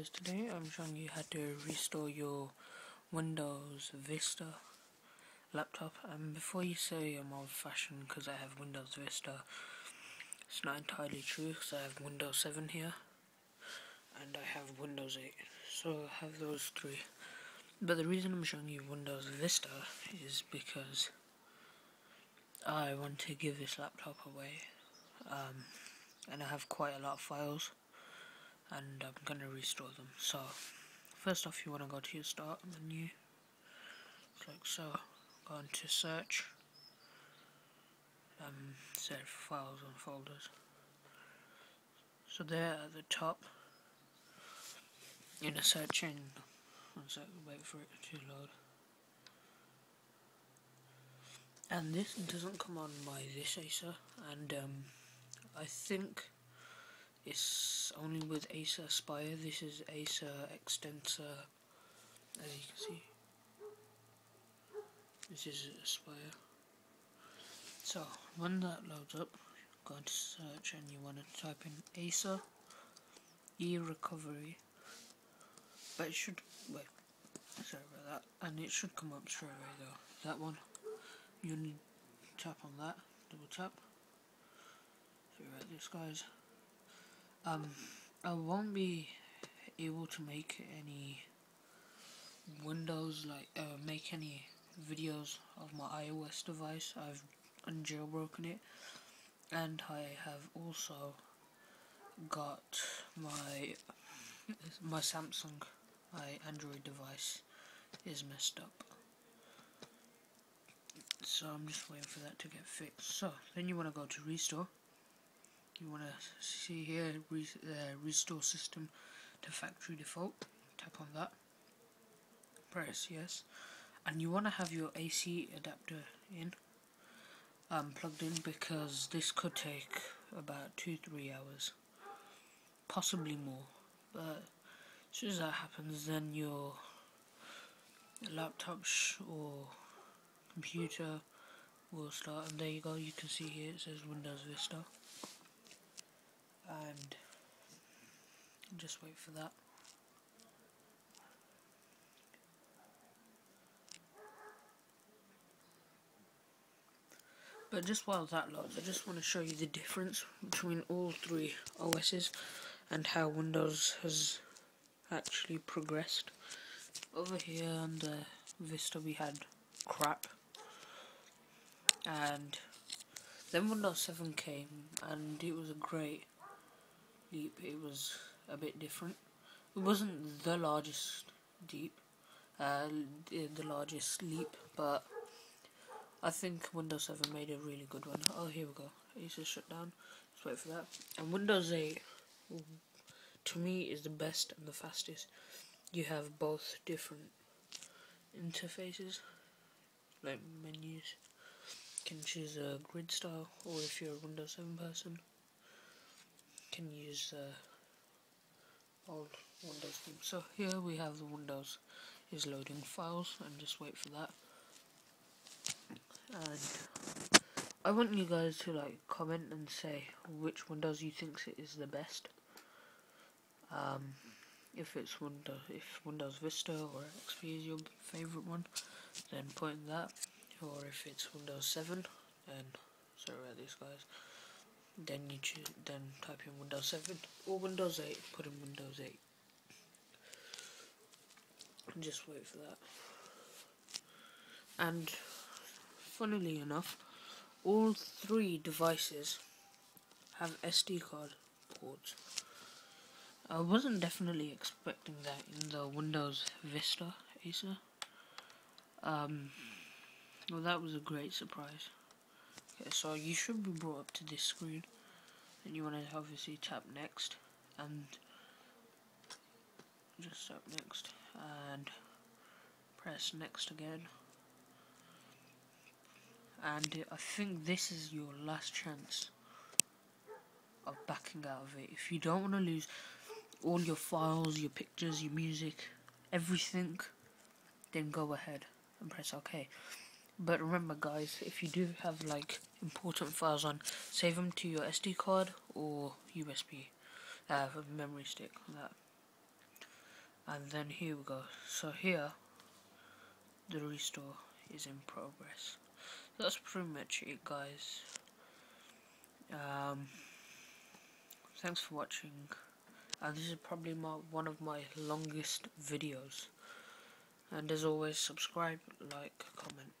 guys, today I'm showing you how to restore your Windows Vista laptop. And before you say I'm old fashioned because I have Windows Vista it's not entirely true because I have Windows 7 here and I have Windows 8 so I have those three. But the reason I'm showing you Windows Vista is because I want to give this laptop away um, and I have quite a lot of files and I'm gonna restore them. So first off you want to go to your start menu. Like so go into search. Um, search files and folders. So there at the top in a search in one sec, wait for it to load. And this doesn't come on by this Acer and um, I think it's only with Acer Aspire. This is Acer Extensa, as you can see. This is Aspire. So when that loads up, go into search and you want to type in Acer E Recovery. But it should wait. Sorry about that, and it should come up straight away though. That one, you need to tap on that, double tap. About this, guys. Um, I won't be able to make any Windows, like, uh, make any videos of my iOS device. I've jailbroken it, and I have also got my my Samsung, my Android device is messed up. So I'm just waiting for that to get fixed. So then you want to go to restore you want to see here re uh, restore system to factory default tap on that. Press yes. And you want to have your AC adapter in um, plugged in because this could take about 2-3 hours possibly more. But as soon as that happens then your laptop or computer will start. And there you go you can see here it says Windows Vista and just wait for that. But just while that loads, I just want to show you the difference between all three OSs and how Windows has actually progressed. Over here the Vista we had crap and then Windows 7 came and it was a great leap it was a bit different. It wasn't the largest deep uh, the largest leap but I think Windows 7 made a really good one. Oh here we go. It's a shutdown let's wait for that. And Windows 8 to me is the best and the fastest. You have both different interfaces like menus. You can choose a grid style or if you're a Windows 7 person can use uh, old Windows theme. So here we have the Windows is loading files and just wait for that. And I want you guys to like comment and say which Windows you think is the best. Um, if it's Windows, if Windows Vista or XP is your favorite one, then point that. Or if it's Windows 7, then sorry about these guys then you choose then type in Windows 7 or Windows 8 put in Windows 8 and just wait for that. And funnily enough all three devices have SD card ports. I wasn't definitely expecting that in the Windows Vista Acer. Um, well that was a great surprise So you should be brought up to this screen. And you want to obviously tap next and just tap next and press next again. And I think this is your last chance of backing out of it. If you don't want to lose all your files, your pictures, your music, everything then go ahead and press OK but remember guys, if you do have like important files on, save them to your SD card or USB, uh, memory stick, that. and then here we go. So here the restore is in progress. That's pretty much it guys. Um, thanks for watching. And this is probably my one of my longest videos. And as always subscribe like comment